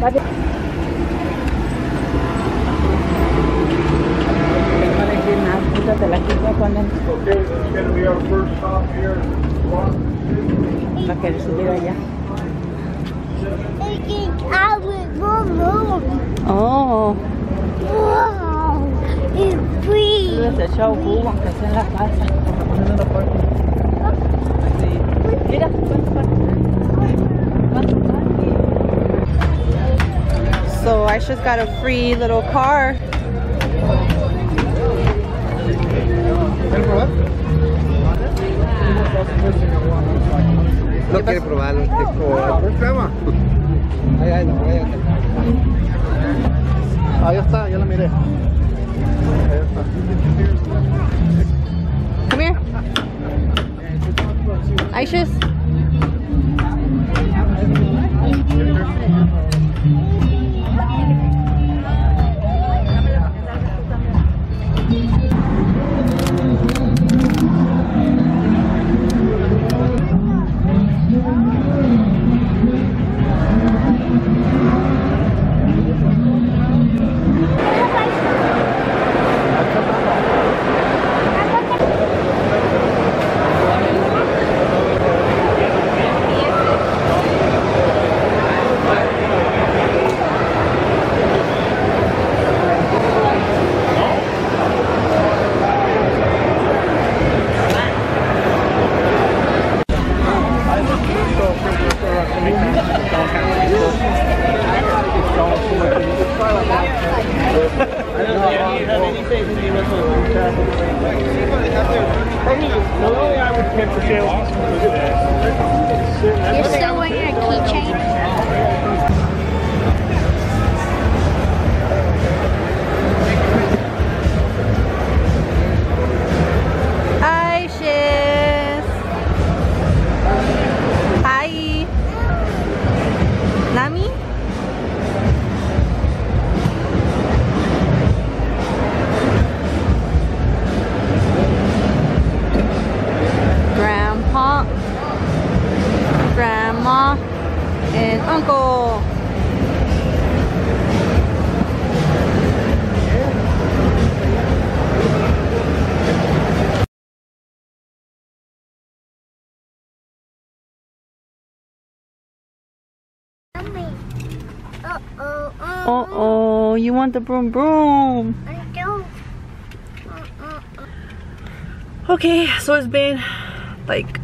Vale. de la va a querer subir allá. Oh wow, es show que en la casa Just got a free little car. No quiere probarlo, este ¿Cómo? Ahí, no, ahí, ahí. Ahí está, ya la miré. Ahí está. Come here. Aitius. You're still wearing your keychain? Uncle. Uh-oh. Uh oh, you want the broom broom. I don't. Okay, so it's been like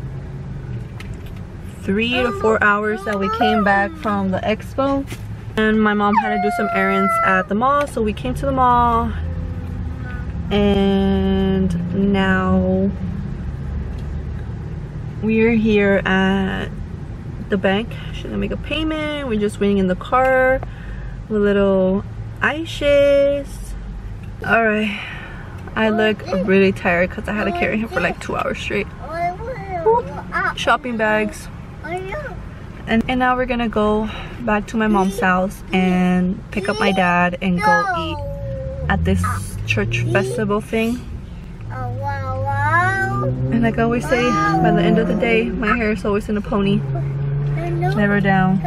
three to four hours that we came back from the expo. And my mom had to do some errands at the mall, so we came to the mall. And now we're here at the bank. She's gonna make a payment. We're just waiting in the car with little Aitius. Alright. I look really tired because I had to carry him for like two hours straight. Shopping bags. And, and now we're gonna go back to my mom's house and pick up my dad and go eat at this church festival thing. And like I always say, by the end of the day, my hair is always in a pony. Never down.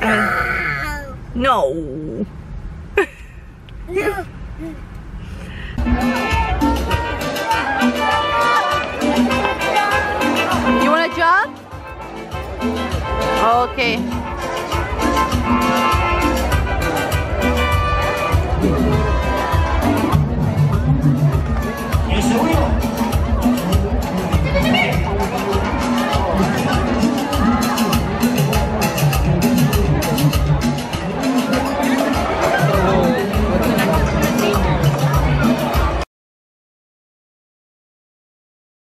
And- no! Okay.